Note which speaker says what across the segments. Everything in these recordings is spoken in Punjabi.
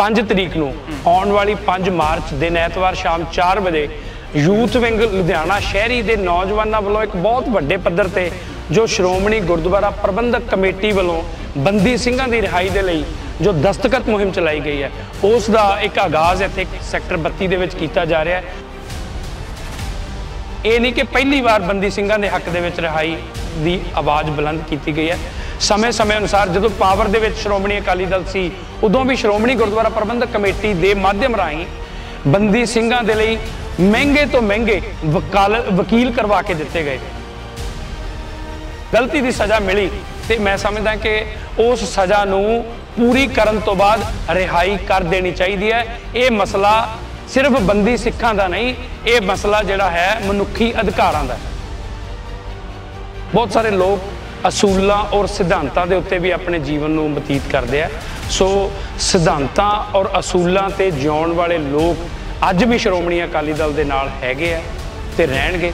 Speaker 1: 5 ਤਰੀਕ ਨੂੰ ਆਉਣ ਵਾਲੀ 5 ਮਾਰਚ ਦਿਨ ਐਤਵਾਰ ਸ਼ਾਮ 4 ਵਜੇ ਯੂਥ ਵਿੰਗ ਲੁਧਿਆਣਾ ਸ਼ਹਿਰੀ ਦੇ ਨੌਜਵਾਨਾਂ ਵੱਲੋਂ ਇੱਕ ਬਹੁਤ ਵੱਡੇ ਪੱਧਰ ਤੇ ਜੋ ਸ਼੍ਰੋਮਣੀ ਗੁਰਦੁਆਰਾ ਪ੍ਰਬੰਧਕ ਕਮੇਟੀ ਵੱਲੋਂ ਬੰਦੀ ਸਿੰਘਾਂ ਦੀ ਰਿਹਾਈ ਦੇ ਲਈ ਜੋ ਦਸਤਖਤ ਮੁਹਿੰਮ ਚਲਾਈ ਗਈ ਹੈ, ਉਸ ਦਾ ਇੱਕ ਆਗਾਜ਼ ਇੱਥੇ ਸੈਕਟਰ 32 ਦੇ ਵਿੱਚ ਕੀਤਾ ਜਾ ਰਿਹਾ ਹੈ। ਇਹ ਨਹੀਂ ਕਿ ਪਹਿਲੀ ਵਾਰ ਬੰਦੀ ਸਿੰਘਾਂ ਦੇ ਹੱਕ ਦੇ ਵਿੱਚ ਰਿਹਾਈ ਦੀ ਆਵਾਜ਼ ਬੁਲੰਦ ਕੀਤੀ ਗਈ ਹੈ। ਸਮੇਂ-ਸਮੇਂ ਅਨੁਸਾਰ ਜਦੋਂ ਪਾਵਰ ਦੇ ਵਿੱਚ ਸ਼੍ਰੋਮਣੀ ਅਕਾਲੀ ਦਲ ਸੀ, ਉਦੋਂ ਵੀ ਸ਼੍ਰੋਮਣੀ ਗੁਰਦੁਆਰਾ ਪ੍ਰਬੰਧਕ ਕਮੇਟੀ ਦੇ ਮਾਧਿਅਮ ਰਾਹੀਂ ਬੰਦੀ ਸਿੰਘਾਂ ਦੇ ਲਈ ਮਹਿੰਗੇ ਤੋਂ ਮਹਿੰਗੇ ਵਕਾਲ, ਵਕੀਲ ਕਰਵਾ ਕੇ ਦਿੱਤੇ ਗਏ। ਗਲਤੀ ਦੀ ਸਜ਼ਾ ਮਿਲੀ ਤੇ ਮੈਂ ਸਮਝਦਾ ਕਿ ਉਸ ਸਜ਼ਾ ਨੂੰ ਪੂਰੀ ਕਰਨ ਤੋਂ ਬਾਅਦ ਰਿਹਾਈ ਕਰ ਦੇਣੀ ਚਾਹੀਦੀ ਹੈ। ਇਹ ਮਸਲਾ ਸਿਰਫ ਬੰਦੀ ਸਿੱਖਾਂ ਦਾ ਨਹੀਂ, ਇਹ ਮਸਲਾ ਜਿਹੜਾ ਹੈ ਮਨੁੱਖੀ ਅਧਿਕਾਰਾਂ ਦਾ ਬਹੁਤ ਸਾਰੇ ਲੋਕ ਅਸੂਲਾਂ ਔਰ ਸਿਧਾਂਤਾਂ ਦੇ ਉੱਤੇ ਵੀ ਆਪਣੇ ਜੀਵਨ ਨੂੰ ਬਤੀਤ ਕਰਦੇ ਆ ਸੋ ਸਿਧਾਂਤਾਂ ਔਰ ਅਸੂਲਾਂ ਤੇ ਜਿਉਣ ਵਾਲੇ ਲੋਕ ਅੱਜ ਵੀ ਸ਼੍ਰੋਮਣੀ ਅਕਾਲੀ ਦਲ ਦੇ ਨਾਲ ਹੈਗੇ ਆ ਤੇ ਰਹਿਣਗੇ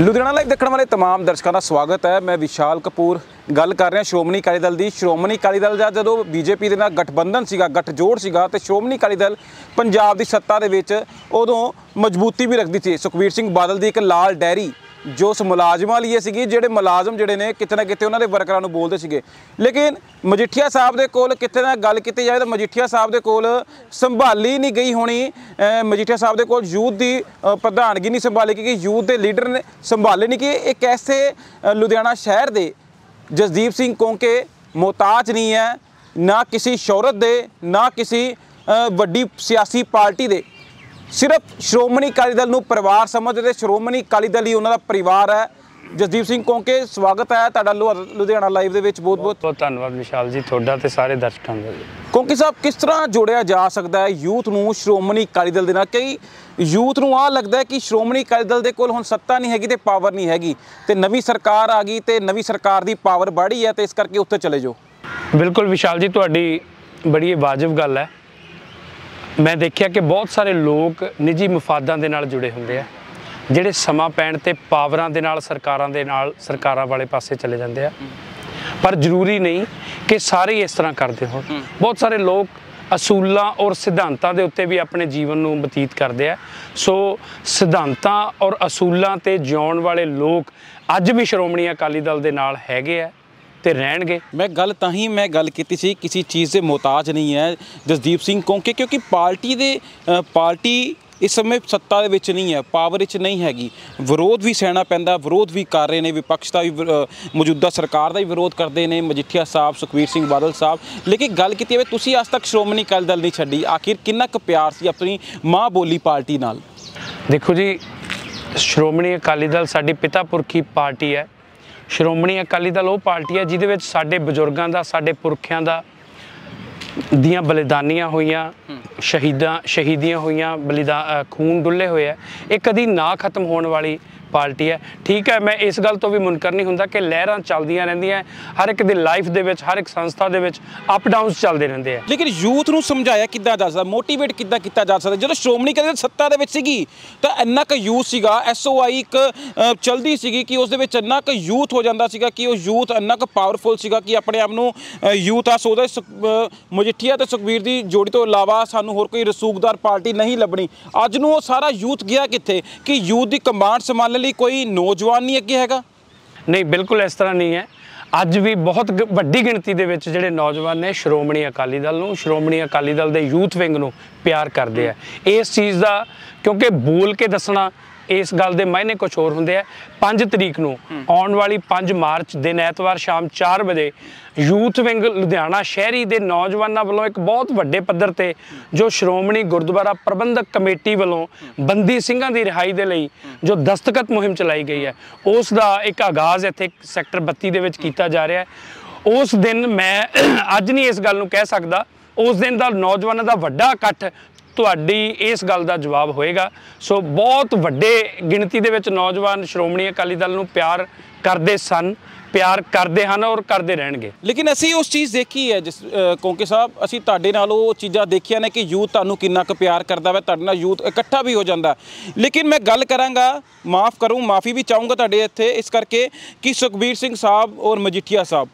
Speaker 2: ਲੁਧਿਆਣਾ ਲਾਈਵ ਦੇਖਣ ਵਾਲੇ तमाम ਦਰਸ਼ਕਾਂ ਦਾ ਸਵਾਗਤ ਹੈ ਮੈਂ ਵਿਸ਼ਾਲ ਕਪੂਰ ਗੱਲ ਕਰ ਰਿਹਾ ਸ਼੍ਰੋਮਣੀ ਅਕਾਲੀ ਦਲ ਦੀ ਸ਼੍ਰੋਮਣੀ ਅਕਾਲੀ ਦਲ ਦਾ ਜਦੋਂ ਬੀਜੇਪੀ ਦੇ ਨਾਲ ਗਠਬੰਧਨ ਸੀਗਾ ਗੱਠਜੋੜ ਸੀਗਾ ਤੇ ਸ਼੍ਰੋਮਣੀ ਅਕਾਲੀ ਦਲ ਪੰਜਾਬ ਦੀ ਸੱਤਾ ਦੇ ਵਿੱਚ ਉਦੋਂ ਮਜ਼ਬੂਤੀ ਵੀ ਰੱਖਦੀ ਸੀ ਸੁਖਬੀਰ ਸਿੰਘ ਬਾਦਲ ਦੀ ਇੱਕ ਲਾਲ ਡੈਰੀ ਜੋ ਉਸ ਮੁਲਾਜ਼ਮਾਂ ਲਈ ਸੀਗੀ, ਜਿਹੜੇ ਮੁਲਾਜ਼ਮ ਜਿਹੜੇ ਨੇ, ਕਿਤੇ ਨਾ ਕਿਤੇ ਉਹਨਾਂ ਦੇ ਵਰਕਰਾਂ ਨੂੰ ਬੋਲਦੇ ਸੀਗੇ। ਲੇਕਿਨ ਮਜੀਠੀਆ ਸਾਹਿਬ ਦੇ ਕੋਲ ਕਿਤੇ ਨਾ ਗੱਲ ਕੀਤੀ ਜਾਵੇ ਤਾਂ ਮਜੀਠੀਆ ਸਾਹਿਬ ਦੇ ਕੋਲ ਸੰਭਾਲੀ ਨਹੀਂ ਗਈ ਹੋਣੀ। ਮਜੀਠੀਆ ਸਾਹਿਬ ਦੇ ਕੋਲ ਯੂਥ ਦੀ ਪ੍ਰਧਾਨਗੀ ਨਹੀਂ ਸੰਭਾਲੀ ਕਿ ਯੂਥ ਦੇ ਲੀਡਰ ਨੇ ਸੰਭਾਲੇ ਨਹੀਂ ਕਿ ਇਹ ਕੈਸੇ ਲੁਧਿਆਣਾ ਸ਼ਹਿਰ ਦੇ ਜਸਦੀਪ ਸਿੰਘ ਕੋਂਕੇ ਮੁਹਤਾਜ ਨਹੀਂ ਹੈ, ਨਾ ਕਿਸੇ ਸ਼ੌਹਰਤ ਦੇ, ਨਾ ਕਿਸੇ ਵੱਡੀ ਸਿਆਸੀ ਪਾਰਟੀ ਦੇ। ਸਿਰਫ ਸ਼੍ਰੋਮਣੀ ਅਕਾਲੀ ਦਲ ਨੂੰ ਪਰਿਵਾਰ ਸਮਝਦੇ ਤੇ ਸ਼੍ਰੋਮਣੀ ਅਕਾਲੀ ਦਲ ਹੀ ਉਹਨਾਂ ਦਾ ਪਰਿਵਾਰ ਹੈ। ਜਸਦੀਪ ਸਿੰਘ ਕੋਂਕੇ ਸਵਾਗਤ ਹੈ ਤੁਹਾਡਾ ਲੁਧਿਆਣਾ ਲਾਈਵ ਦੇ ਵਿੱਚ। ਬਹੁਤ ਬਹੁਤ
Speaker 1: ਬਹੁਤ ਧੰਨਵਾਦ ਵਿਸ਼ਾਲ ਜੀ ਤੁਹਾਡਾ ਤੇ ਸਾਰੇ ਦਰਸ਼ਕਾਂ ਦਾ
Speaker 2: ਕੋਂਕੇ ਸਾਹਿਬ ਕਿਸ ਤਰ੍ਹਾਂ ਜੋੜਿਆ ਜਾ ਸਕਦਾ ਹੈ ਯੂਥ ਨੂੰ ਸ਼੍ਰੋਮਣੀ ਅਕਾਲੀ ਦਲ ਦੇ ਨਾਲ? ਕਈ ਯੂਥ ਨੂੰ ਆ ਲੱਗਦਾ ਹੈ ਕਿ ਸ਼੍ਰੋਮਣੀ ਅਕਾਲੀ ਦਲ ਦੇ ਕੋਲ ਹੁਣ ਸੱਤਾ ਨਹੀਂ ਹੈਗੀ ਤੇ ਪਾਵਰ ਨਹੀਂ ਹੈਗੀ। ਤੇ ਨਵੀਂ ਸਰਕਾਰ ਆ ਗਈ ਤੇ ਨਵੀਂ ਸਰਕਾਰ ਦੀ ਪਾਵਰ ਬਾੜੀ ਹੈ ਤੇ ਇਸ ਕਰਕੇ ਉੱਥੇ ਚਲੇ ਜਾਓ।
Speaker 1: ਬਿਲਕੁਲ ਵਿਸ਼ਾਲ ਜੀ ਤੁਹਾਡੀ ਬੜੀ ਵਾਜਬ ਗੱਲ ਹੈ। ਮੈਂ ਦੇਖਿਆ ਕਿ ਬਹੁਤ ਸਾਰੇ ਲੋਕ ਨਿੱਜੀ ਮਫਾਦਾਂ ਦੇ ਨਾਲ ਜੁੜੇ ਹੁੰਦੇ ਆ ਜਿਹੜੇ ਸਮਾਂ ਪੈਣ ਤੇ ਪਾਵਰਾਂ ਦੇ ਨਾਲ ਸਰਕਾਰਾਂ ਦੇ ਨਾਲ ਸਰਕਾਰਾਂ ਵਾਲੇ ਪਾਸੇ ਚਲੇ ਜਾਂਦੇ ਆ। ਪਰ ਜ਼ਰੂਰੀ ਨਹੀਂ ਕਿ ਸਾਰੇ ਇਸ ਤਰ੍ਹਾਂ ਕਰਦੇ ਹੋਣ। ਬਹੁਤ ਸਾਰੇ ਲੋਕ ਅਸੂਲਾਂ ਔਰ ਸਿਧਾਂਤਾਂ ਦੇ ਉੱਤੇ ਵੀ ਆਪਣੇ ਜੀਵਨ ਨੂੰ ਬਤੀਤ ਕਰਦੇ ਆ। ਸੋ ਸਿਧਾਂਤਾਂ ਔਰ ਅਸੂਲਾਂ ਤੇ ਜਿਉਣ ਵਾਲੇ ਲੋਕ ਅੱਜ ਵੀ ਸ਼੍ਰੋਮਣੀ ਅਕਾਲੀ ਦਲ ਦੇ ਨਾਲ ਹੈਗੇ ਆ। ਤੇ ਰਹਿਣਗੇ।
Speaker 2: ਮੈਂ ਗੱਲ ਤਾਂ ਹੀ ਮੈਂ ਗੱਲ ਕੀਤੀ ਸੀ ਕਿਸੇ ਚੀਜ਼ ਦੇ ਮੁਹਤਾਜ ਨਹੀਂ ਹੈ ਜਸਦੀਪ ਸਿੰਘ ਕੋਂਕੇ ਕਿਉਂਕਿ ਪਾਰਟੀ ਦੇ ਪਾਰਟੀ ਇਸ ਸਮੇਂ ਸੱਤਾ ਦੇ ਵਿੱਚ ਨਹੀਂ ਹੈ ਪਾਵਰ ਵਿੱਚ ਨਹੀਂ ਹੈਗੀ। ਵਿਰੋਧ ਵੀ ਸਹਿਣਾ ਪੈਂਦਾ ਵਿਰੋਧ ਵੀ ਕਰ ਰਹੇ ਨੇ ਵਿਪਕਸ਼ ਦਾ ਵੀ ਮੌਜੂਦਾ ਸਰਕਾਰ ਦਾ ਵੀ ਵਿਰੋਧ ਕਰਦੇ ਨੇ ਮਜੀਠੀਆ ਸਾਹਿਬ ਸੁਖਵੀਰ ਸਿੰਘ ਬਾਦਲ ਸਾਹਿਬ। ਲੇਕਿਨ ਗੱਲ ਕੀਤੀ ਜਾਵੇ ਤੁਸੀਂ ਅੱਜ ਤੱਕ ਸ਼੍ਰੋਮਣੀ ਅਕਾਲੀ ਦਲ ਨਹੀਂ ਛੱਡੀ। ਆਖਿਰ ਕਿੰਨਾ ਕੁ ਪਿਆਰ ਸੀ ਆਪਣੀ ਮਾਂ ਬੋਲੀ ਪਾਰਟੀ ਨਾਲ?
Speaker 1: ਦੇਖੋ ਜੀ ਸ਼੍ਰੋਮਣੀ ਅਕਾਲੀ ਦਲ ਸਾਡੀ ਪਿਤਾ ਪੁਰਖੀ ਪਾਰਟੀ ਹੈ। ਸ਼੍ਰੋਮਣੀ ਅਕਾਲੀ ਦਲ ਉਹ ਪਾਰਟੀ ਹੈ ਜਿਹਦੇ ਵਿੱਚ ਸਾਡੇ ਬਜ਼ੁਰਗਾਂ ਦਾ, ਸਾਡੇ ਪੁਰਖਿਆਂ ਦਾ ਦੀਆਂ ਬਲੀਦਾਨੀਆਂ ਹੋਈਆਂ, ਸ਼ਹੀਦਾਂ, ਸ਼ਹੀਦੀਆਂ ਹੋਈਆਂ, ਬਲੀਦਾ ਖੂਨ ਡੁੱਲੇ ਹੋਏ ਆ। ਇਹ ਕਦੀ ਨਾ ਖਤਮ ਹੋਣ ਵਾਲੀ ਪਾਰਟੀ ਹੈ। ਠੀਕ ਹੈ ਮੈਂ ਇਸ ਗੱਲ ਤੋਂ ਵੀ ਮੁਨਕਰ ਨਹੀਂ ਹੁੰਦਾ ਕਿ ਲਹਿਰਾਂ ਚੱਲਦੀਆਂ ਰਹਿੰਦੀਆਂ ਹਰ ਇੱਕ ਦੀ ਲਾਈਫ ਦੇ ਵਿੱਚ ਹਰ ਇੱਕ ਸੰਸਥਾ ਦੇ ਵਿੱਚ ਅਪ ਡਾਊਨਸ ਚੱਲਦੇ ਰਹਿੰਦੇ ਆ
Speaker 2: ਲੇਕਿਨ ਯੂਥ ਨੂੰ ਸਮਝਾਇਆ ਕਿੱਦਾਂ ਜਾ ਸਕਦਾ ਮੋਟੀਵੇਟ ਕਿੱਦਾਂ ਕੀਤਾ ਜਾ ਸਕਦਾ? ਜਦੋਂ ਸ਼੍ਰੋਮਣੀ ਅਕਾਲੀ ਦਲ ਸੱਤਾ ਦੇ ਵਿੱਚ ਸੀਗੀ ਤਾਂ ਇੰਨਾ ਕੁ ਯੂਥ ਸੀਗਾ ਐਸਓਆਈ ਇੱਕ ਅ, ਚਲਦੀ ਸੀਗੀ ਕਿ ਉਸ ਦੇ ਵਿੱਚ ਇੰਨਾ ਕੁ ਯੂਥ ਹੋ ਜਾਂਦਾ ਸੀਗਾ ਕਿ ਉਹ ਯੂਥ ਇੰਨਾ ਕੁ ਪਾਵਰਫੁਲ ਸੀਗਾ ਕਿ ਆਪਣੇ ਆਪ ਨੂੰ ਯੂਥ ਆ ਸੋਦਾ ਮਜੀਠੀਆ ਤੇ ਸੁਖਬੀਰ ਦੀ ਜੋੜੀ ਤੋਂ ਇਲਾਵਾ ਸਾਨੂੰ ਹੋਰ ਕੋਈ ਰਸੂਖਦਾਰ ਪਾਰਟੀ ਨਹੀਂ ਲੱਭਣੀ। ਅੱਜ ਨੂੰ ਉਹ ਸਾਰਾ ਯੂਥ ਗਿਆ ਕਿੱਥੇ? ਕਿ ਯੂਥ ਦੀ ਕਮਾਂਡ ਸੰਭਾਲ ਸੰਭਾਲਣ ਲਈ ਕੋਈ ਨੌਜਵਾਨ ਨਹੀਂ ਅੱਗੇ ਹੈਗਾ?
Speaker 1: ਨਹੀਂ, ਬਿਲਕੁਲ ਇਸ ਤਰ੍ਹਾਂ ਨਹੀਂ ਹੈ। ਅੱਜ ਵੀ ਬਹੁਤ ਵੱਡੀ ਗਿਣਤੀ ਦੇ ਵਿੱਚ ਜਿਹੜੇ ਨੌਜਵਾਨ ਨੇ ਸ਼੍ਰੋਮਣੀ ਅਕਾਲੀ ਦਲ ਨੂੰ, ਸ਼੍ਰੋਮਣੀ ਅਕਾਲੀ ਦਲ ਦੇ ਯੂਥ ਵਿੰਗ ਨੂੰ ਪਿਆਰ ਕਰਦੇ ਆ। ਇਸ ਚੀਜ਼ ਦਾ ਕਿਉਂਕਿ ਬੋਲ ਕੇ ਦੱਸਣਾ ਇਸ ਗੱਲ ਦੇ ਮਾਇਨੇ ਕੁਝ ਹੋਰ ਹੁੰਦੇ ਆ। 5 ਤਰੀਕ ਨੂੰ ਆਉਣ ਵਾਲੀ 5 ਮਾਰਚ ਦਿਨ ਐਤਵਾਰ ਸ਼ਾਮ 4 ਵਜੇ ਯੂਥ ਵਿੰਗ ਲੁਧਿਆਣਾ ਸ਼ਹਿਰੀ ਦੇ ਨੌਜਵਾਨਾਂ ਵੱਲੋਂ ਇੱਕ ਬਹੁਤ ਵੱਡੇ ਪੱਧਰ ਤੇ ਜੋ ਸ਼੍ਰੋਮਣੀ ਗੁਰਦੁਆਰਾ ਪ੍ਰਬੰਧਕ ਕਮੇਟੀ ਵੱਲੋਂ ਬੰਦੀ ਸਿੰਘਾਂ ਦੀ ਰਿਹਾਈ ਦੇ ਲਈ ਜੋ ਦਸਤਖਤ ਮੁਹਿੰਮ ਚਲਾਈ ਗਈ ਹੈ। ਉਸ ਦਾ ਇੱਕ ਆਗਾਜ਼ ਇੱਥੇ ਸੈਕਟਰ 32 ਦੇ ਵਿੱਚ ਕੀਤਾ ਜਾ ਰਿਹਾ ਹੈ। ਉਸ ਦਿਨ ਮੈਂ ਅੱਜ ਨਹੀਂ ਇਸ ਗੱਲ ਨੂੰ ਕਹਿ ਸਕਦਾ। ਉਸ ਦਿਨ ਦਾ ਨੌਜਵਾਨਾਂ ਦਾ ਵੱਡਾ ਇਕੱਠ ਤੁਹਾਡੀ ਇਸ ਗੱਲ ਦਾ ਜਵਾਬ ਹੋਏਗਾ। ਸੋ ਬਹੁਤ ਵੱਡੇ ਗਿਣਤੀ ਦੇ ਵਿੱਚ ਨੌਜਵਾਨ ਸ਼੍ਰੋਮਣੀ ਅਕਾਲੀ ਦਲ ਨੂੰ ਪਿਆਰ ਕਰਦੇ ਸਨ, ਪਿਆਰ ਕਰਦੇ ਹਨ ਔਰ ਕਰਦੇ ਰਹਿਣਗੇ।
Speaker 2: ਲੇਕਿਨ ਅਸੀਂ ਉਸ ਚੀਜ਼ ਦੇਖੀ ਹੈ ਜਿਸ ਕਿਉਂਕਿ ਸਾਹਿਬ, ਅਸੀਂ ਤੁਹਾਡੇ ਨਾਲ ਉਹ ਚੀਜ਼ਾਂ ਦੇਖੀਆਂ ਨੇ ਕਿ ਯੂਥ ਤੁਹਾਨੂੰ ਕਿੰਨਾ ਕੁ ਪਿਆਰ ਕਰਦਾ ਵਾ, ਤੁਹਾਡੇ ਨਾਲ ਯੂਥ ਇਕੱਠਾ ਵੀ ਹੋ ਜਾਂਦਾ। ਲੇਕਿਨ ਮੈਂ ਗੱਲ ਕਰਾਂਗਾ, ਮਾਫ ਕਰੂੰ, ਮਾਫੀ ਵੀ ਚਾਹੂੰਗਾ ਤੁਹਾਡੇ ਇੱਥੇ, ਇਸ ਕਰਕੇ ਕਿ ਸੁਖਬੀਰ ਸਿੰਘ ਸਾਹਿਬ ਔਰ ਮਜੀਠੀਆ ਸਾਹਿਬ।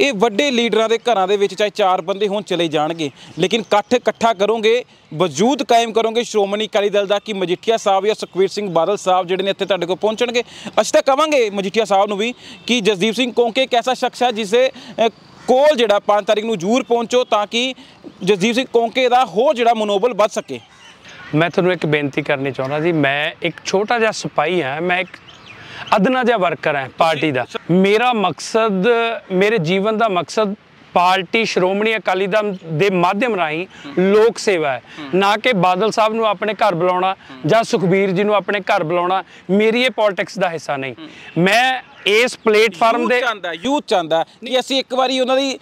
Speaker 2: ਇਹ ਵੱਡੇ ਲੀਡਰਾਂ ਦੇ ਘਰਾਂ ਦੇ ਵਿੱਚ ਚਾਹੇ ਚਾਰ ਬੰਦੇ ਹੋਣ ਚਲੇ ਜਾਣਗੇ, ਲੇਕਿਨ ਇਕੱਠ ਇਕੱਠਾ ਕਰੋਗੇ, ਵਜੂਦ ਕਾਇਮ ਕਰੋਗੇ ਸ਼੍ਰੋਮਣੀ ਅਕਾਲੀ ਦਲ ਦਾ ਕਿ ਮਜੀਠੀਆ ਸਾਹਿਬ ਜਾਂ ਸੁਖਬੀਰ ਸਿੰਘ ਬਾਦਲ ਸਾਹਿਬ ਜਿਹੜੇ ਨੇ ਇੱਥੇ ਤੁਹਾਡੇ ਕੋਲ ਪਹੁੰਚਣਗੇ। ਅਸੀਂ ਤਾਂ ਕਵਾਂਗੇ ਮਜੀਠੀਆ ਸਾਹਿਬ ਨੂੰ ਵੀ ਕਿ ਜਸਦੀਪ ਸਿੰਘ ਕੋਂਕੇ ਇੱਕ ਐਸਾ ਸ਼ਖਸ ਹੈ ਜਿਸੇ ਕੋਲ ਜਿਹੜਾ 5 ਤਾਰੀਖ ਨੂੰ ਜ਼ਰੂਰ ਪਹੁੰਚੋ ਤਾਂ ਕਿ ਜਸਦੀਪ ਸਿੰਘ ਕੋਂਕੇ ਦਾ ਹੋਰ ਜਿਹੜਾ ਮਨੋਬਲ ਵੱਧ ਸਕੇ।
Speaker 1: ਮੈਂ ਤੁਹਾਨੂੰ ਇੱਕ ਬੇਨਤੀ ਕਰਨੀ ਚਾਹੁੰਦਾ ਜੀ, ਮੈਂ ਇੱਕ ਛੋਟਾ ਜਿਹਾ ਸਿਪਾਹੀ ਹਾਂ, ਮੈਂ ਇੱਕ ਅਦਨਾ ਜਿਹਾ ਵਰਕਰ ਹੈ ਪਾਰਟੀ ਦਾ। ਮੇਰਾ ਮਕਸਦ, ਮੇਰੇ ਜੀਵਨ ਦਾ ਮਕਸਦ ਪਾਰਟੀ, ਸ਼੍ਰੋਮਣੀ ਅਕਾਲੀ ਦਲ ਦੇ ਮਾਧਿਅਮ ਰਾਹੀਂ ਲੋਕ ਸੇਵਾ ਹੈ। ਨਾ ਕਿ ਬਾਦਲ ਸਾਹਿਬ ਨੂੰ ਆਪਣੇ ਘਰ ਬੁਲਾਉਣਾ ਜਾਂ ਸੁਖਬੀਰ ਜੀ ਨੂੰ ਆਪਣੇ ਘਰ ਬੁਲਾਉਣਾ, ਮੇਰੀ ਇਹ ਪੋਲਿਟਿਕਸ ਦਾ ਹਿੱਸਾ ਨਹੀਂ। ਮੈਂ ਇਸ ਪਲੇਟਫਾਰਮ ਦੇ
Speaker 2: ਚਾਹੁੰਦਾ ਯੂਥ ਚਾਹੁੰਦਾ ਕਿ ਅਸੀਂ ਇੱਕ ਵਾਰੀ ਉਹਨਾਂ ਦੀ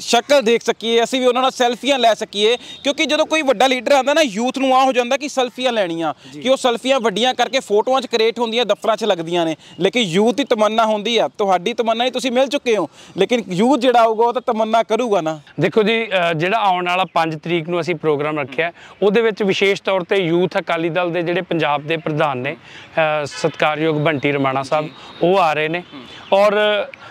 Speaker 2: ਸ਼ਕਲ ਦੇਖ ਸਕੀਏ ਅਸੀਂ ਵੀ ਉਹਨਾਂ ਨਾਲ ਸੈਲਫੀਆਂ ਲੈ ਸਕੀਏ। ਕਿਉਂਕਿ ਜਦੋਂ ਕੋਈ ਵੱਡਾ ਲੀਡਰ ਆਉਂਦਾ ਨਾ ਯੂਥ ਨੂੰ ਆ ਹੋ ਜਾਂਦਾ ਕਿ ਸੈਲਫੀਆਂ ਲੈਣੀਆਂ ਕਿ ਉਹ ਸੈਲਫੀਆਂ ਵੱਡੀਆਂ ਕਰਕੇ ਫੋਟੋਆਂ 'ਚ ਕ੍ਰੀਏਟ ਹੁੰਦੀਆਂ ਦਫ਼ਤਰਾਂ 'ਚ ਲੱਗਦੀਆਂ ਨੇ। ਲੇਕਿਨ ਯੂਥ ਦੀ ਤਮੰਨਾ ਹੁੰਦੀ ਆ। ਤੁਹਾਡੀ ਤਮੰਨਾ ਹੀ ਤੁਸੀਂ ਮਿਲ ਚੁੱਕੇ ਹੋ। ਲੇਕਿਨ ਯੂਥ ਜਿਹੜਾ ਆਊਗਾ ਉਹ ਤਾਂ ਤਮੰਨਾ ਕਰੂਗਾ ਨਾ।
Speaker 1: ਦੇਖੋ ਜੀ ਜਿਹੜਾ ਆਉਣ ਵਾਲਾ 5 ਤਰੀਕ ਨੂੰ ਅਸੀਂ ਪ੍ਰੋਗਰਾਮ ਰੱਖਿਆ ਉਹਦੇ ਵਿੱਚ ਵਿਸ਼ੇਸ਼ ਤੌਰ ਤੇ ਯੂਥ ਅਕਾਲੀ ਦਲ ਦੇ ਜਿਹੜੇ ਪੰਜਾਬ ਦੇ ਪ੍ਰਧਾਨ ਨੇ ਸਤਿਕਾਰਯੋਗ ਬੰਟੀ ਰਮਾਣਾ ਸਾਹਿਬ ਉਹ ਆ ਰਹੇ ਨੇ। ਔਰ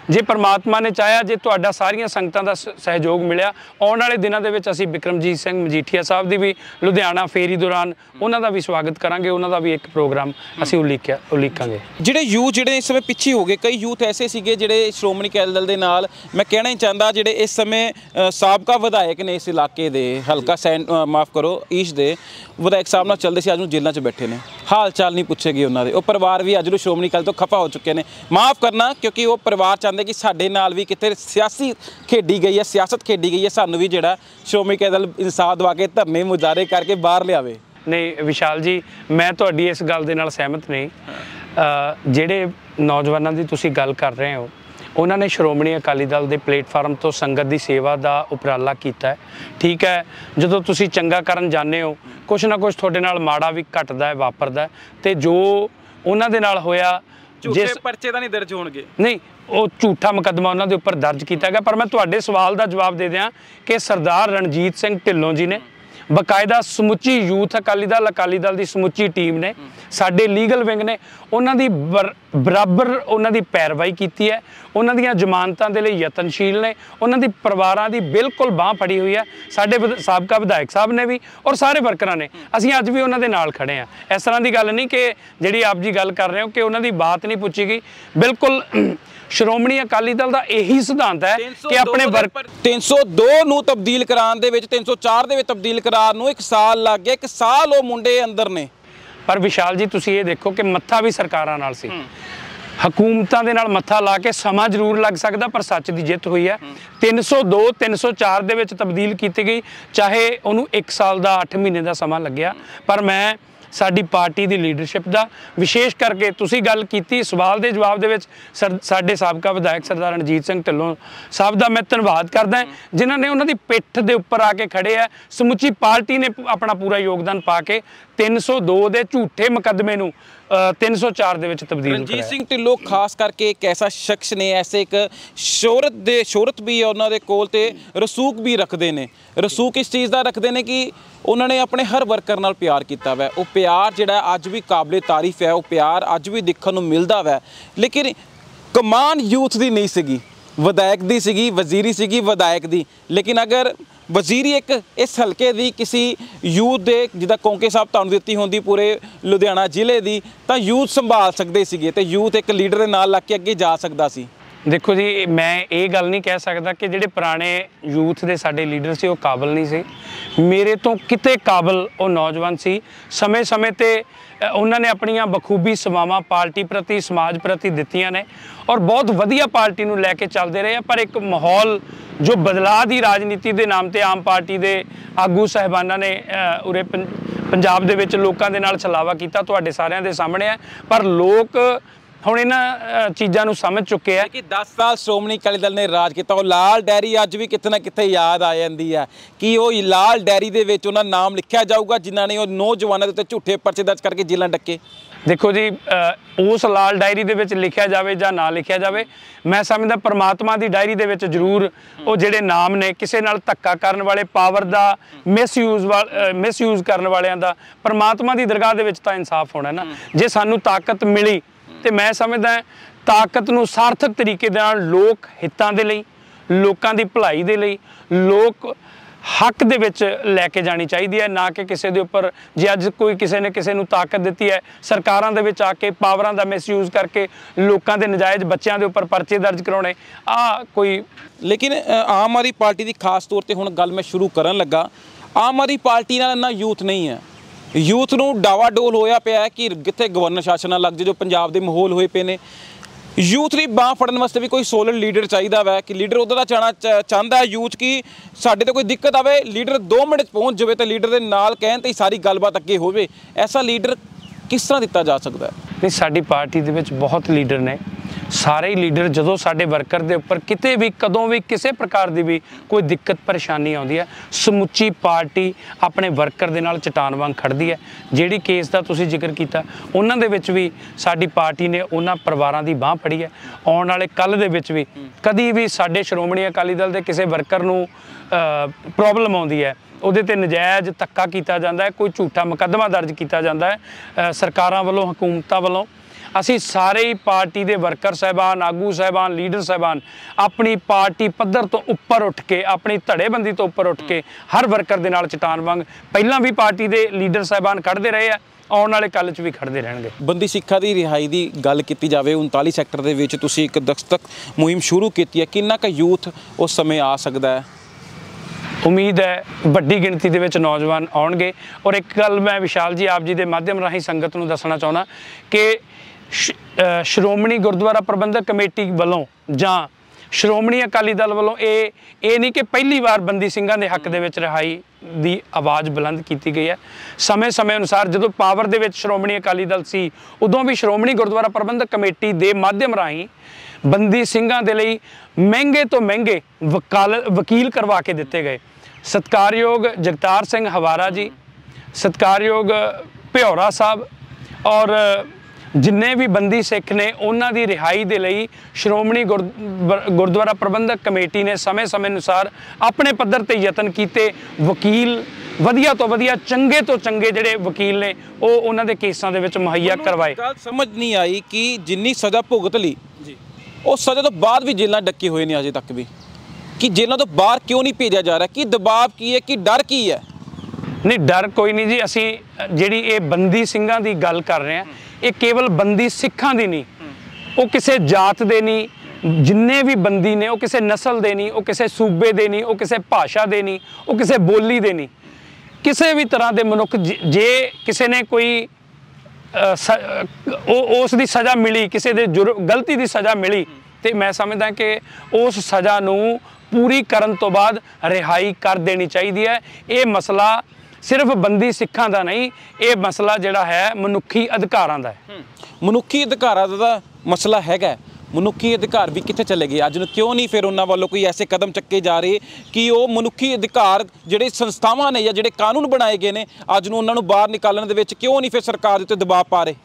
Speaker 1: ਜੇ ਪ੍ਰਮਾਤਮਾ ਨੇ ਚਾਹਿਆ ਜੇ ਤੁਹਾਡਾ ਸਾਰੀਆਂ ਸੰਗਤਾਂ ਦਾ ਸਹਿਯੋਗ ਮਿਲਿਆ ਆਉਣ ਵਾਲੇ ਦਿਨਾਂ ਦੇ ਵਿੱਚ ਅਸੀਂ ਬਿਕਰਮਜੀਤ ਸਿੰਘ ਮਜੀਠੀਆ ਸਾਹਿਬ ਦੀ ਵੀ ਲੁਧਿਆਣਾ ਫੇਰੀ ਦੌਰਾਨ ਉਹਨਾਂ ਦਾ ਵੀ ਸਵਾਗਤ ਕਰਾਂਗੇ ਉਹਨਾਂ ਦਾ ਵੀ ਇੱਕ ਪ੍ਰੋਗਰਾਮ ਅਸੀਂ ਉਲੀਕਿਆ ਉਲੀਕਾਂਗੇ।
Speaker 2: ਜਿਹੜੇ ਯੂਥ ਜਿਹੜੇ ਇਸ ਸਮੇਂ ਪਿੱਛੇ ਹੋ ਗਏ ਕਈ ਯੂਥ ਐਸੇ ਸੀਗੇ ਜਿਹੜੇ ਸ਼੍ਰੋਮਣੀ ਅਕਾਲੀ ਦਲ ਦੇ ਨਾਲ ਮੈਂ ਕਹਿਣਾ ਹੀ ਚਾਹੁੰਦਾ ਜਿਹੜੇ ਇਸ ਸਮੇਂ ਸਾਬਕਾ ਵਿਧਾਇਕ ਨੇ ਇਸ ਇਲਾਕੇ ਦੇ ਹਲਕਾ ਸੈਨ ਮਾਫ ਕਰੋ ਈਸ਼ ਦੇ ਵਿਧਾਇਕ ਸਾਹਿਬ ਨਾਲ ਚੱਲਦੇ ਸੀ ਅੱਜ ਨੂੰ ਜੇਲ੍ਹਾਂ 'ਚ ਬੈਠੇ ਨੇ। ਹਾਲ ਚਾਲ ਨਹੀਂ ਪੁੱਛੇਗੀ ਉਹਨਾਂ ਦੇ। ਉਹ ਪਰਿਵਾਰ ਵੀ ਅੱਜ ਨੂੰ ਸ਼੍ਰੋਮਣੀ ਅਕਾਲੀ ਤੋਂ ਖਪਾ ਹੋ ਚੁੱਕੇ ਨੇ। ਮਾਫ ਕਰਨਾ ਕਿਉਂਕਿ ਉਹ ਪਰਿਵਾਰ ਚਾਹੁੰਦੇ ਕਿ ਸਾਡੇ ਨਾਲ ਵੀ ਕਿਤੇ ਸਿਆਸੀ ਖੇਡੀ ਗਈ ਹੈ ਸਿਆਸਤ ਖੇਡੀ ਗਈ ਹੈ ਸਾਨੂੰ ਵੀ ਜਿਹੜਾ ਸ਼੍ਰੋਮਣੀ ਅਕਾਲੀ ਦਲ ਇਨਸਾਫ ਦਵਾ ਕੇ ਧਰਨੇ ਮੁਜ਼ਾਹਰੇ ਕਰਕੇ ਬਾਹਰ ਲਿਆਵੇ।
Speaker 1: ਨਹੀਂ ਵਿਸ਼ਾਲ ਜੀ ਮੈਂ ਤੁਹਾਡੀ ਇਸ ਗੱਲ ਦੇ ਨਾਲ ਸਹਿਮਤ ਨਹੀਂ। ਜਿਹੜੇ ਨੌਜਵਾਨਾਂ ਦੀ ਤੁਸੀਂ ਗੱਲ ਕਰ ਰਹੇ ਹੋ ਉਹਨਾਂ ਨੇ ਸ਼੍ਰੋਮਣੀ ਅਕਾਲੀ ਦਲ ਦੇ ਪਲੇਟਫਾਰਮ ਤੋਂ ਸੰਗਤ ਦੀ ਸੇਵਾ ਦਾ ਉਪਰਾਲਾ ਕੀਤਾ ਹੈ। ਠੀਕ ਹੈ ਜਦੋਂ ਤੁਸੀਂ ਚੰਗਾ ਕਰਨ ਜਾਂਦੇ ਹੋ ਕੁਛ ਨਾ ਕੁਛ ਤੁਹਾਡੇ ਨਾਲ ਮਾੜਾ ਵੀ ਘਟਦਾ ਹੈ ਵਾਪਰਦਾ ਤੇ ਜੋ ਉਹਨਾਂ ਦੇ ਨਾਲ ਹੋਇਆ
Speaker 2: ਝੂਠੇ ਪਰਚੇ ਤਾਂ ਨਹੀਂ ਦਰਜ ਹੋਣਗੇ।
Speaker 1: ਨਹੀਂ ਉਹ ਝੂਠਾ ਮੁਕੱਦਮਾ ਉਹਨਾਂ ਦੇ ਉੱਪਰ ਦਰਜ ਕੀਤਾ ਗਿਆ। ਪਰ ਮੈਂ ਤੁਹਾਡੇ ਸਵਾਲ ਦਾ ਜਵਾਬ ਦੇ ਦਿਆਂ ਕਿ ਸਰਦਾਰ ਰਣਜੀਤ ਸਿੰਘ ਢਿੱਲੋਂ ਜੀ ਨੇ ਬਕਾਇਦਾ ਸਮੁੱਚੀ ਯੂਥ ਅਕਾਲੀ ਦਲ ਅਕਾਲੀ ਦਲ ਦੀ ਸਮੁੱਚੀ ਟੀਮ ਨੇ, ਸਾਡੇ ਲੀਗਲ ਵਿੰਗ ਨੇ, ਉਹਨਾਂ ਦੀ ਬਰ- ਬਰਾਬਰ ਉਹਨਾਂ ਦੀ ਪੈਰਵਾਈ ਕੀਤੀ ਹੈ। ਉਹਨਾਂ ਦੀਆਂ ਜ਼ਮਾਨਤਾਂ ਦੇ ਲਈ ਯਤਨਸ਼ੀਲ ਨੇ, ਉਹਨਾਂ ਦੀ ਪਰਿਵਾਰਾਂ ਦੀ ਬਿਲਕੁਲ ਬਾਹ ਫੜੀ ਹੋਈ ਹੈ। ਸਾਡੇ ਵਿਧ- ਸਾਬਕਾ ਵਿਧਾਇਕ ਸਾਹਿਬ ਨੇ ਵੀ ਔਰ ਸਾਰੇ ਵਰਕਰਾਂ ਨੇ। ਅਸੀਂ ਅੱਜ ਵੀ ਉਹਨਾਂ ਦੇ ਨਾਲ ਖੜੇ ਆ ਇਸ ਤਰ੍ਹਾਂ ਦੀ ਗੱਲ ਨਹੀਂ ਕਿ ਜਿਹੜੀ ਆਪ ਜੀ ਗੱਲ ਕਰ ਰਹੇ ਹੋ ਕਿ ਉਹਨਾਂ ਦੀ ਬਾਤ ਨਹੀਂ ਪੁੱਛੀ ਗਈ। ਬਿਲਕੁਲ ਸ਼੍ਰੋਮਣੀ ਅਕਾਲੀ ਦਲ ਦਾ ਇਹੀ ਸਿਧਾਂਤ ਹੈ ਕਿ ਆਪਣੇ ਵਰਕ
Speaker 2: 302 ਨੂੰ ਤਬਦੀਲ ਕਰਾਉਣ ਦੇ ਵਿੱਚ 304 ਦੇ ਵਿੱਚ ਤਬਦੀਲ ਕਰਾਉਣ ਨੂੰ 1 ਸਾਲ ਲੱਗ ਗਿਆ 1 ਸਾਲ ਉਹ ਮੁੰਡੇ ਅੰਦਰ ਨੇ।
Speaker 1: ਪਰ ਵਿਸ਼ਾਲ ਜੀ ਤੁਸੀਂ ਇਹ ਦੇਖੋ ਕਿ ਮੱਥਾ ਵੀ ਸਰਕਾਰਾਂ ਨਾਲ ਸੀ। ਹਕੂਮਤਾਂ ਦੇ ਨਾਲ ਮੱਥਾ ਲਾ ਕੇ ਸਮਾਂ ਜ਼ਰੂਰ ਲੱਗ ਸਕਦਾ ਪਰ ਸੱਚ ਦੀ ਜਿੱਤ ਹੋਈ ਹੈ। 302 304 ਦੇ ਵਿੱਚ ਤਬਦੀਲ ਕੀਤੀ ਗਈ। ਚਾਹੇ ਉਹਨੂੰ 1 ਸਾਲ ਦਾ 8 ਮਹੀਨੇ ਦਾ ਸਮਾਂ ਲੱਗਿਆ ਪਰ ਮੈਂ ਸਾਡੀ ਪਾਰਟੀ ਦੀ ਲੀਡਰਸ਼ਿਪ ਦਾ। ਵਿਸ਼ੇਸ਼ ਕਰਕੇ ਤੁਸੀਂ ਗੱਲ ਕੀਤੀ ਸਵਾਲ ਦੇ ਜਵਾਬ ਦੇ ਵਿੱਚ ਸਰ- ਸਾਡੇ ਸਾਬਕਾ ਵਿਧਾਇਕ ਸਰਦਾਰ ਰਣਜੀਤ ਸਿੰਘ ਢਿੱਲੋਂ ਸਾਹਿਬ ਦਾ ਮੈਂ ਧੰਨਵਾਦ ਕਰਦਾ ਜਿਨ੍ਹਾਂ ਨੇ ਉਹਨਾਂ ਦੀ ਪਿੱਠ ਦੇ ਉੱਪਰ ਆ ਕੇ ਖੜੇ ਆ। ਸਮੁੱਚੀ ਪਾਰਟੀ ਨੇ ਆਪਣਾ ਪੂਰਾ ਯੋਗਦਾਨ ਪਾ ਕੇ 302 ਦੇ ਝੂਠੇ ਮੁਕੱਦਮੇ ਨੂੰ ਅ, 304 ਦੇ ਵਿੱਚ ਤਬਦੀਲ
Speaker 2: ਰਣਜੀਤ ਸਿੰਘ ਢਿੱਲੋਂ ਖਾਸ ਕਰਕੇ ਇੱਕ ਐਸਾ ਸ਼ਖਸ ਨੇ ਐਸੇ ਇੱਕ ਸ਼ੋਹਰਤ ਦੇ ਸ਼ੋਹਰਤ ਵੀ ਹੈ ਉਹਨਾਂ ਦੇ ਕੋਲ ਤੇ ਰਸੂਖ ਵੀ ਰੱਖਦੇ ਨੇ। ਰਸੂਖ ਇਸ ਚੀਜ਼ ਦਾ ਰੱਖਦੇ ਨੇ ਕਿ ਉਹਨਾਂ ਨੇ ਆਪਣੇ ਹਰ ਵਰਕਰ ਨਾਲ ਪਿਆਰ ਕੀਤਾ ਵੈ। ਉਹ ਪਿਆਰ ਜਿਹੜਾ ਅੱਜ ਵੀ ਕਾਬਲੇ ਤਾਰੀਫ ਹੈ ਉਹ ਪਿਆਰ ਅੱਜ ਵੀ ਦੇਖਣ ਨੂੰ ਮਿਲਦਾ ਵੈ। ਲੇਕਿਨ ਕਮਾਨ ਯੂਥ ਦੀ ਨਹੀਂ ਸੀਗੀ। ਵਿਧਾਇਕ ਦੀ ਸੀਗੀ ਵਜ਼ੀਰੀ ਸੀਗੀ ਵਿਧਾਇਕ ਦੀ। ਲੇਕਿਨ ਅਗਰ ਵਜ਼ੀਰੀ ਇੱਕ ਇਸ ਹਲਕੇ ਦੀ ਕਿਸੇ ਯੂਥ ਦੇ, ਜਿੱਦਾਂ ਕੌਂਕੇ ਸਾਹਿਬ ਤੁਹਾਨੂੰ ਦਿੱਤੀ ਹੁੰਦੀ ਪੂਰੇ ਲੁਧਿਆਣਾ ਜ਼ਿਲ੍ਹੇ ਦੀ, ਤਾਂ ਯੂਥ ਸੰਭਾਲ ਸਕਦੇ ਸੀਗੇ ਤੇ ਯੂਥ ਇੱਕ ਲੀਡਰ ਦੇ ਨਾਲ ਲੱਗ ਕੇ ਅੱਗੇ ਜਾ ਸਕਦਾ ਸੀ।
Speaker 1: ਦੇਖੋ ਜੀ, ਮੈਂ ਇਹ ਗੱਲ ਨਹੀਂ ਕਹਿ ਸਕਦਾ ਕਿ ਜਿਹੜੇ ਪੁਰਾਣੇ ਯੂਥ ਦੇ ਸਾਡੇ ਲੀਡਰ ਸੀ, ਉਹ ਕਾਬਲ ਨਹੀਂ ਸੀ। ਮੇਰੇ ਤੋਂ ਕਿਤੇ ਕਾਬਲ ਉਹ ਨੌਜਵਾਨ ਸੀ। ਸਮੇਂ-ਸਮੇਂ ਤੇ ਉਹਨਾਂ ਨੇ ਆਪਣੀਆਂ ਬਖੂਬੀ ਸੇਵਾਵਾਂ ਪਾਰਟੀ ਪ੍ਰਤੀ, ਸਮਾਜ ਪ੍ਰਤੀ ਦਿੱਤੀਆਂ ਨੇ ਔਰ ਬਹੁਤ ਵਧੀਆ ਪਾਰਟੀ ਨੂੰ ਲੈ ਕੇ ਚੱਲਦੇ ਰਹੇ ਆ, ਪਰ ਇੱਕ ਮਾਹੌਲ ਜੋ ਬਦਲਾਅ ਦੀ ਰਾਜਨੀਤੀ ਦੇ ਨਾਮ ਤੇ ਆਮ ਪਾਰਟੀ ਦੇ ਆਗੂ ਸਹਿਬਾਨਾਂ ਨੇ ਉਰੇ ਪੰ- ਪੰਜਾਬ ਦੇ ਵਿੱਚ ਲੋਕਾਂ ਦੇ ਨਾਲ ਛਲਾਵਾ ਕੀਤਾ ਤੁਹਾਡੇ ਸਾਰਿਆਂ ਦੇ ਸਾਹਮਣੇ ਹੈ ਪਰ ਲੋਕ ਹੁਣ ਇਹਨਾਂ ਅ, ਚੀਜ਼ਾਂ ਨੂੰ ਸਮਝ ਚੁੱਕੇ ਆ।
Speaker 2: ਕਿ 10 ਸਾਲ ਸ਼੍ਰੋਮਣੀ ਅਕਾਲੀ ਦਲ ਨੇ ਰਾਜ ਕੀਤਾ ਉਹ ਲਾਲ ਡੈਰੀ ਅੱਜ ਵੀ ਕਿਤੇ ਨਾ ਕਿਤੇ ਯਾਦ ਆ ਜਾਂਦੀ ਹੈ ਕਿ ਉਹ ਲਾਲ ਡੈਰੀ ਦੇ ਵਿੱਚ ਉਹਨਾਂ ਨਾਮ ਲਿਖਿਆ ਜਾਊਗਾ ਜਿਨ੍ਹਾਂ ਨੇ ਉਹ ਨੌਜਵਾਨਾਂ ਦੇ ਉੱਤੇ ਝੂਠੇ ਪਰਚੇ ਦਰਜ ਕਰਕੇ ਜੇਲ੍ਹਾਂ ਡੱਕੇ?
Speaker 1: ਦੇਖੋ ਜੀ ਅ, ਉਸ ਲਾਲ ਡਾਇਰੀ ਦੇ ਵਿੱਚ ਲਿਖਿਆ ਜਾਵੇ ਜਾਂ ਨਾ ਲਿਖਿਆ ਜਾਵੇ ਮੈਂ ਸਮਝਦਾ ਪ੍ਰਮਾਤਮਾ ਦੀ ਡਾਇਰੀ ਦੇ ਵਿੱਚ ਜ਼ਰੂਰ ਉਹ ਜਿਹੜੇ ਨਾਮ ਨੇ ਕਿਸੇ ਨਾਲ ਧੱਕਾ ਕਰਨ ਵਾਲੇ ਪਾਵਰ ਦਾ ਮਿਸਯੂਜ਼ ਮਿਸਯੂਜ਼ ਕਰਨ ਵਾਲਿਆਂ ਦਾ ਪ੍ਰਮਾਤਮਾ ਦੀ ਦਰਗਾਹ ਦੇ ਵਿੱਚ ਤਾਂ ਇਨਸਾਫ ਹੋਣਾ ਨਾ। ਜੇ ਸਾਨੂੰ ਤਾਕਤ ਮਿਲੀ ਤੇ ਮੈਂ ਸਮਝਦਾ ਤਾਕਤ ਨੂੰ ਸਾਰਥਕ ਤਰੀਕੇ ਦੇ ਨਾਲ ਲੋਕ ਹਿੱਤਾਂ ਦੇ ਲਈ, ਲੋਕਾਂ ਦੀ ਭਲਾਈ ਦੇ ਲਈ, ਲੋਕ ਹੱਕ ਦੇ ਵਿੱਚ ਲੈ ਕੇ ਜਾਣੀ ਚਾਹੀਦੀ ਹੈ, ਨਾ ਕਿ ਕਿਸੇ ਦੇ ਉੱਪਰ, ਜੇ ਅੱਜ ਕੋਈ ਕਿਸੇ ਨੇ ਕਿਸੇ ਨੂੰ ਤਾਕਤ ਦਿੱਤੀ ਹੈ, ਸਰਕਾਰਾਂ ਦੇ ਵਿੱਚ ਆ ਕੇ ਪਾਵਰਾਂ ਦਾ ਮਿਸਯੂਜ਼ ਕਰਕੇ ਲੋਕਾਂ ਦੇ ਨਜਾਇਜ਼ ਬੱਚਿਆਂ ਦੇ ਉੱਪਰ ਪਰਚੇ ਦਰਜ ਕਰਾਉਣੇ, ਆ ਕੋਈ
Speaker 2: ਲੇਕਿਨ ਆਮ ਆਦਮੀ ਪਾਰਟੀ ਦੀ ਖਾਸ ਤੌਰ ਤੇ ਹੁਣ ਗੱਲ ਮੈਂ ਸ਼ੁਰੂ ਕਰਨ ਲੱਗਾ, ਆਮ ਆਦਮੀ ਪਾਰਟੀ ਨਾਲ ਇੰਨਾ ਯੂਥ ਨਹੀਂ ਹੈ। ਯੂਥ ਨੂੰ ਡਾਵਾਡੋਲ ਹੋਇਆ ਪਿਆ ਹੈ ਕਿ ਕਿੱਥੇ ਗਵਰਨਰ ਸ਼ਾਸਨ ਨਾਲ ਲੱਗ ਜੇ ਜੋ ਪੰਜਾਬ ਦੇ ਮਾਹੌਲ ਹੋਏ ਪਏ ਨੇ। ਯੂਥ ਦੀ ਬਾਹ ਫੜਨ ਵਾਸਤੇ ਵੀ ਕੋਈ ਸੋਲਿਡ ਲੀਡਰ ਚਾਹੀਦਾ ਵੈ, ਕਿ ਲੀਡਰ ਉਹਦਾ ਦਾ ਚਾਹਣਾ ਚ- ਚਾਹੁੰਦਾ ਹੈ ਯੂਥ ਕਿ ਸਾਡੇ ਤੇ ਕੋਈ ਦਿੱਕਤ ਆਵੇ, ਲੀਡਰ 2 ਮਿੰਟ 'ਚ ਪਹੁੰਚ ਜਾਵੇ ਤੇ ਲੀਡਰ ਦੇ ਨਾਲ ਕਹਿਣ ਤੇ ਹੀ ਸਾਰੀ ਗੱਲਬਾਤ ਅੱਗੇ ਹੋਵੇ। ਐਸਾ ਲੀਡਰ ਕਿਸ ਤਰ੍ਹਾਂ ਦਿੱਤਾ ਜਾ ਸਕਦਾ ਹੈ?
Speaker 1: ਨਹੀਂ, ਸਾਡੀ ਪਾਰਟੀ ਦੇ ਵਿੱਚ ਬਹੁਤ ਲੀਡਰ ਨੇ। ਸਾਰੇ ਹੀ ਲੀਡਰ ਜਦੋਂ ਸਾਡੇ ਵਰਕਰ ਦੇ ਉੱਪਰ ਕਿਤੇ ਵੀ, ਕਦੋਂ ਵੀ, ਕਿਸੇ ਪ੍ਰਕਾਰ ਦੀ ਵੀ ਕੋਈ ਦਿੱਕਤ, ਪਰੇਸ਼ਾਨੀ ਆਉਂਦੀ ਹੈ, ਸਮੁੱਚੀ ਪਾਰਟੀ ਆਪਣੇ ਵਰਕਰ ਦੇ ਨਾਲ ਚਟਾਨ ਵਾਂਗ ਖੜਦੀ ਹੈ। ਜਿਹੜੀ ਕੇਸ ਦਾ ਤੁਸੀਂ ਜ਼ਿਕਰ ਕੀਤਾ, ਉਹਨਾਂ ਦੇ ਵਿੱਚ ਵੀ ਸਾਡੀ ਪਾਰਟੀ ਨੇ ਉਹਨਾਂ ਪਰਿਵਾਰਾਂ ਦੀ ਬਾਹ ਫੜੀ ਹੈ। ਆਉਣ ਵਾਲੇ ਕੱਲ ਦੇ ਵਿੱਚ ਵੀ, ਕਦੀ ਵੀ ਸਾਡੇ ਸ਼੍ਰੋਮਣੀ ਅਕਾਲੀ ਦਲ ਦੇ ਕਿਸੇ ਵਰਕਰ ਨੂੰ ਪ੍ਰੋਬਲਮ ਆਉਂਦੀ ਹੈ, ਉਹਦੇ ਤੇ ਨਜਾਇਜ਼ ਧੱਕਾ ਕੀਤਾ ਜਾਂਦਾ ਹੈ, ਕੋਈ ਝੂਠਾ ਮੁਕੱਦਮਾ ਦਰਜ ਕੀਤਾ ਜਾਂਦਾ ਹੈ ਸਰਕਾਰਾਂ ਵੱਲੋਂ, ਹਕੂਮਤਾਂ ਵੱਲੋਂ ਅਸੀਂ ਸਾਰੇ ਹੀ ਪਾਰਟੀ ਦੇ ਵਰਕਰ ਸਹਿਬਾਨ ਆਗੂ ਸਹਿਬਾਨ ਲੀਡਰ ਸਹਿਬਾਨ ਆਪਣੀ ਪਾਰਟੀ ਪੱਧਰ ਤੋਂ ਉੱਪਰ ਉੱਠ ਕੇ ਆਪਣੀ ਧੜੇਬੰਦੀ ਤੋਂ ਉੱਪਰ ਉੱਠ ਕੇ ਹਰ ਵਰਕਰ ਦੇ ਨਾਲ ਚਟਾਨ ਵਾਂਗ ਪਹਿਲਾਂ ਵੀ ਪਾਰਟੀ ਦੇ ਲੀਡਰ ਸਹਿਬਾਨ ਖੜਦੇ ਰਹੇ ਆ ਆਉਣ ਵਾਲੇ ਕੱਲ 'ਚ ਵੀ ਖੜਦੇ ਰਹਿਣਗੇ।
Speaker 2: ਬੰਦੀ ਸਿੱਖਾਂ ਦੀ ਰਿਹਾਈ ਦੀ ਗੱਲ ਕੀਤੀ ਜਾਵੇ 39 ਸੈਕਟਰ ਦੇ ਵਿੱਚ ਤੁਸੀਂ ਇੱਕ ਦਸਤਕ ਮੁਹਿੰਮ ਸ਼ੁਰੂ ਕੀਤੀ ਹੈ। ਕਿੰਨਾ ਕੁ ਯੂਥ ਉਸ ਸਮੇਂ ਆ ਸਕਦਾ ਹੈ?
Speaker 1: ਉਮੀਦ ਹੈ ਵੱਡੀ ਗਿਣਤੀ ਦੇ ਵਿੱਚ ਨੌਜਵਾਨ ਆਉਣਗੇ। ਔਰ ਇੱਕ ਗੱਲ ਮੈਂ ਵਿਸ਼ਾਲ ਜੀ ਆਪ ਜੀ ਦੇ ਮਾਧਿਅਮ ਰਾਹੀਂ ਸੰਗਤ ਨੂੰ ਦੱਸਣਾ ਚਾਹੁੰਦਾ ਕਿ ਸ਼੍ਰੋਮਣੀ ਗੁਰਦੁਆਰਾ ਪ੍ਰਬੰਧਕ ਕਮੇਟੀ ਵੱਲੋਂ ਜਾਂ ਸ਼੍ਰੋਮਣੀ ਅਕਾਲੀ ਦਲ ਵੱਲੋਂ ਇਹ ਇਹ ਨਹੀਂ ਕਿ ਪਹਿਲੀ ਵਾਰ ਬੰਦੀ ਸਿੰਘਾਂ ਦੇ ਹੱਕ ਦੇ ਵਿੱਚ ਰਿਹਾਈ ਦੀ ਆਵਾਜ਼ ਬੁਲੰਦ ਕੀਤੀ ਗਈ ਹੈ। ਸਮੇਂ-ਸਮੇਂ ਅਨੁਸਾਰ ਜਦੋਂ ਪਾਵਰ ਦੇ ਵਿੱਚ ਸ਼੍ਰੋਮਣੀ ਅਕਾਲੀ ਦਲ ਸੀ, ਉਦੋਂ ਵੀ ਸ਼੍ਰੋਮਣੀ ਗੁਰਦੁਆਰਾ ਪ੍ਰਬੰਧਕ ਕਮੇਟੀ ਦੇ ਮਾਧਿਅਮ ਰਾਹੀਂ ਬੰਦੀ ਸਿੰਘਾਂ ਦੇ ਲਈ ਮਹਿੰਗੇ ਤੋਂ ਮਹਿੰਗੇ ਵਕਾਲ, ਵਕੀਲ ਕਰਵਾ ਕੇ ਦਿੱਤੇ ਗਏ। ਸਤਕਾਰਯੋਗ ਜਗਤਾਰ ਸਿੰਘ ਹਵਾਰਾ ਜੀ, ਸਤਕਾਰਯੋਗ ਭਿਉਰਾ ਸਾਹਿਬ ਔਰ ਜਿੰਨੇ ਵੀ ਬੰਦੀ ਸਿੱਖ ਨੇ ਉਹਨਾਂ ਦੀ ਰਿਹਾਈ ਦੇ ਲਈ ਸ਼੍ਰੋਮਣੀ ਗੁਰਦੁਆਰਾ ਪ੍ਰਬੰਧਕ ਕਮੇਟੀ ਨੇ ਸਮੇਂ-ਸਮੇਂ ਅਨੁਸਾਰ ਆਪਣੇ ਪੱਧਰ ਤੇ ਯਤਨ ਕੀਤੇ। ਵਕੀਲ ਵਧੀਆ ਤੋਂ ਵਧੀਆ ਚੰਗੇ ਤੋਂ ਚੰਗੇ ਜਿਹੜੇ ਵਕੀਲ ਨੇ ਉਹ ਉਹਨਾਂ ਦੇ ਕੇਸਾਂ ਦੇ ਵਿੱਚ ਮੁਹੱਈਆ ਕਰਵਾਏ।
Speaker 2: ਗੱਲ ਸਮਝ ਨਹੀਂ ਆਈ ਕਿ ਜਿੰਨੀ ਸਜ਼ਾ ਭੁਗਤ ਲਈ ਜੀ। ਉਹ ਸਜ਼ਾ ਤੋਂ ਬਾਅਦ ਵੀ ਜੇਲ੍ਹਾਂ ਡੱਕੇ ਹੋਏ ਨੇ ਅਜੇ ਤੱਕ ਵੀ। ਕਿ ਜੇਲ੍ਹਾਂ ਤੋਂ ਬਾਹਰ ਕਿਉਂ ਨਹੀਂ ਭੇਜਿਆ ਜਾ ਰਿਹਾ? ਕੀ ਦਬਾਅ ਕੀ ਹੈ? ਕੀ ਡਰ ਕੀ ਹੈ?
Speaker 1: ਨਹੀਂ ਡਰ ਕੋਈ ਨਹੀਂ ਜੀ। ਅਸੀਂ ਜਿਹੜੀ ਇਹ ਬੰਦੀ ਸਿੰਘਾਂ ਦੀ ਗੱਲ ਕਰ ਰਹੇ ਹਾਂ ਇਹ ਕੇਵਲ ਬੰਦੀ ਸਿੱਖਾਂ ਦੀ ਨਹੀਂ, ਉਹ ਕਿਸੇ ਜਾਤ ਦੇ ਨਹੀਂ, ਜਿੰਨੇ ਵੀ ਬੰਦੀ ਨੇ, ਉਹ ਕਿਸੇ ਨਸਲ ਦੇ ਨਹੀਂ, ਉਹ ਕਿਸੇ ਸੂਬੇ ਦੇ ਨਹੀਂ, ਉਹ ਕਿਸੇ ਭਾਸ਼ਾ ਦੇ ਨਹੀਂ, ਉਹ ਕਿਸੇ ਬੋਲੀ ਦੇ ਨਹੀਂ। ਕਿਸੇ ਵੀ ਤਰ੍ਹਾਂ ਦੇ ਮਨੁੱਖ ਜ- ਜੇ ਕਿਸੇ ਨੇ ਕੋਈ ਸ- ਉਹ, ਉਸ ਦੀ ਸਜ਼ਾ ਮਿਲੀ, ਕਿਸੇ ਦੇ ਜੁਰ- ਗਲਤੀ ਦੀ ਸਜ਼ਾ ਮਿਲੀ, ਤੇ ਮੈਂ ਸਮਝਦਾ ਕਿ ਉਸ ਸਜ਼ਾ ਨੂੰ ਪੂਰੀ ਕਰਨ ਤੋਂ ਬਾਅਦ ਰਿਹਾਈ ਕਰ ਦੇਣੀ ਚਾਹੀਦੀ ਹੈ। ਇਹ ਮਸਲਾ ਸਿਰਫ ਬੰਦੀ ਸਿੱਖਾਂ ਦਾ ਨਹੀਂ ਇਹ ਮਸਲਾ ਜਿਹੜਾ ਹੈ ਮਨੁੱਖੀ ਅਧਿਕਾਰਾਂ ਦਾ ਹੈ।
Speaker 2: ਮਨੁੱਖੀ ਅਧਿਕਾਰਾਂ ਦਾ ਮਸਲਾ ਹੈਗਾ। ਮਨੁੱਖੀ ਅਧਿਕਾਰ ਵੀ ਕਿੱਥੇ ਚਲੇ ਗਏ? ਅੱਜ ਨੂੰ ਕਿਉਂ ਨਹੀਂ ਫਿਰ ਉਹਨਾਂ ਵੱਲੋਂ ਕੋਈ ਐਸੇ ਕਦਮ ਚੱਕੇ ਜਾ ਰਹੇ ਕਿ ਉਹ ਮਨੁੱਖੀ ਅਧਿਕਾਰ ਜਿਹੜੇ ਸੰਸਥਾਵਾਂ ਨੇ ਜਾਂ ਜਿਹੜੇ ਕਾਨੂੰਨ ਬਣਾਏ ਗਏ ਨੇ ਅੱਜ ਨੂੰ ਉਹਨਾਂ ਨੂੰ ਬਾਹਰ ਨਿਕਾਲਣ ਦੇ ਵਿੱਚ ਕਿਉਂ ਨਹੀਂ ਫਿਰ ਸਰਕਾਰ ਦੇ ਉੱਤੇ ਦਬਾਅ ਪਾ ਰਹੇ?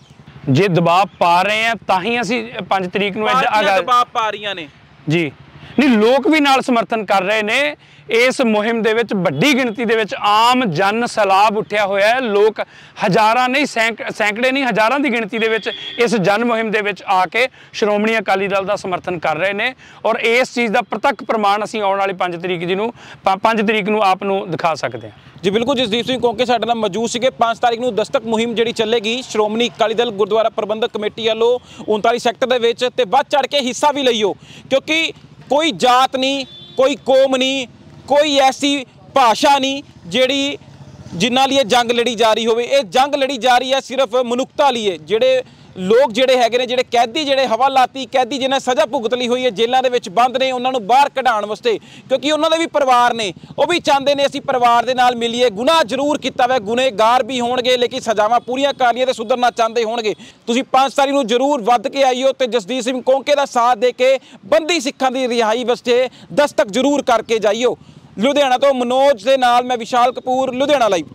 Speaker 1: ਜੇ ਦਬਾਅ ਪਾ ਰਹੇ ਆ ਤਾਂ ਹੀ ਅਸੀਂ 5 ਤਰੀਕ ਨੂੰ ਅਗਾ-
Speaker 2: ਦਬਾਅ ਪਾ ਰਹੀਆਂ ਨੇ।
Speaker 1: ਜੀ। ਨਹੀਂ, ਲੋਕ ਵੀ ਨਾਲ ਸਮਰਥਨ ਕਰ ਰਹੇ ਨੇ। ਇਸ ਮੁਹਿੰਮ ਦੇ ਵਿੱਚ ਵੱਡੀ ਗਿਣਤੀ ਦੇ ਵਿੱਚ ਆਮ ਜਨ ਸਲਾਬ ਉੱਠਿਆ ਹੋਇਆ ਹੈ। ਲੋਕ ਹਜ਼ਾਰਾਂ ਨਹੀਂ, ਸੈਂਕ- ਸੈਂਕੜੇ ਨਹੀਂ, ਹਜ਼ਾਰਾਂ ਦੀ ਗਿਣਤੀ ਦੇ ਵਿੱਚ ਇਸ ਜਨ ਮੁਹਿੰਮ ਦੇ ਵਿੱਚ ਆ ਕੇ ਸ਼੍ਰੋਮਣੀ ਅਕਾਲੀ ਦਲ ਦਾ ਸਮਰਥਨ ਕਰ ਰਹੇ ਨੇ। ਔਰ ਇਸ ਚੀਜ਼ ਦਾ ਪ੍ਰਤੱਖ ਪ੍ਰਮਾਣ ਅਸੀਂ ਆਉਣ ਵਾਲੀ 5 ਤਰੀਕ ਜੀ ਨੂੰ 5 ਤਰੀਕ ਨੂੰ ਆਪ ਨੂੰ ਦਿਖਾ ਸਕਦੇ ਹਾਂ।
Speaker 2: ਜੀ, ਬਿਲਕੁਲ ਜਸਦੀਪ ਸਿੰਘ ਕੋਂਕੇ ਸਾਡੇ ਨਾਲ ਮੌਜੂਦ ਸੀਗੇ 5 ਤਾਰੀਖ ਨੂੰ ਦਸਤਕ ਮੁਹਿੰਮ ਜਿਹੜੀ ਚੱਲੇਗੀ, ਸ਼੍ਰੋਮਣੀ ਅਕਾਲੀ ਦਲ ਗੁਰਦੁਆਰਾ ਪ੍ਰਬੰਧਕ ਕਮੇਟੀ ਵੱਲੋਂ 39 ਸੈਕਟਰ ਦੇ ਵਿੱਚ, ਤੇ ਵੱਧ ਚੜ ਕੇ ਹਿੱਸਾ ਵੀ ਲਈਓ। ਕਿਉਂਕਿ ਕੋਈ ਜਾਤ ਨਹੀਂ, ਕੋਈ ਕੌਮ ਨਹੀਂ, ਕੋਈ ਐਸੀ ਭਾਸ਼ਾ ਨਹੀਂ ਜਿਹੜੀ ਜਿਨ੍ਹਾਂ ਲਈ ਇਹ ਜੰਗ ਲੜੀ ਜਾ ਰਹੀ ਹੋਵੇ। ਇਹ ਜੰਗ ਲੜੀ ਜਾ ਰਹੀ ਹੈ ਸਿਰਫ ਮਨੁੱਖਤਾ ਲਈ ਜਿਹੜੇ ਲੋਕ ਜਿਹੜੇ ਹੈਗੇ ਨੇ, ਜਿਹੜੇ ਕੈਦੀ ਜਿਹੜੇ ਹਵਾਲਾਤੀ ਕੈਦੀ ਜਿਨ੍ਹਾਂ ਸਜ਼ਾ ਭੁਗਤ ਲਈ ਹੋਈ ਹੈ, ਜੇਲ੍ਹਾਂ ਦੇ ਵਿੱਚ ਬੰਦ ਨੇ, ਉਹਨਾਂ ਨੂੰ ਬਾਹਰ ਕਢਾਉਣ ਵਾਸਤੇ, ਕਿਉਂਕਿ ਉਹਨਾਂ ਦੇ ਵੀ ਪਰਿਵਾਰ ਨੇ, ਉਹ ਵੀ ਚਾਹੁੰਦੇ ਨੇ ਅਸੀਂ ਪਰਿਵਾਰ ਦੇ ਨਾਲ ਮਿਲੀਏ, ਗੁਨਾਹ ਜ਼ਰੂਰ ਕੀਤਾ ਵਾ, ਗੁਨੇਗਾਰ ਵੀ ਹੋਣਗੇ, ਲੇਕਿਨ ਸਜ਼ਾਵਾਂ ਪੂਰੀਆਂ ਕਰਨੀਆਂ ਲਈਆਂ ਤੇ ਸੁਧਰਨਾ ਚਾਹੁੰਦੇ ਹੋਣਗੇ। ਤੁਸੀਂ 5 ਤਾਰੀਖ ਨੂੰ ਜ਼ਰੂਰ ਵੱਧ ਕੇ ਆਈਓ ਤੇ ਜਸਦੀਪ ਸਿੰਘ ਕੋਂਕੇ ਦਾ ਸਾਥ ਦੇ ਕੇ ਬੰਦੀ ਸਿੱਖਾਂ ਦੀ ਰਿਹਾਈ ਵਾਸਤੇ ਦਸਤਕ ਜ਼ਰੂਰ ਕਰਕੇ ਜਾਈਓ। ਲੁਧਿਆਣਾ ਤੋਂ ਮਨੋਜ ਦੇ ਨਾਲ ਮੈਂ ਵਿਸ਼ਾਲ ਕਪੂਰ, ਲੁਧਿਆਣਾ ਲਾਈਵ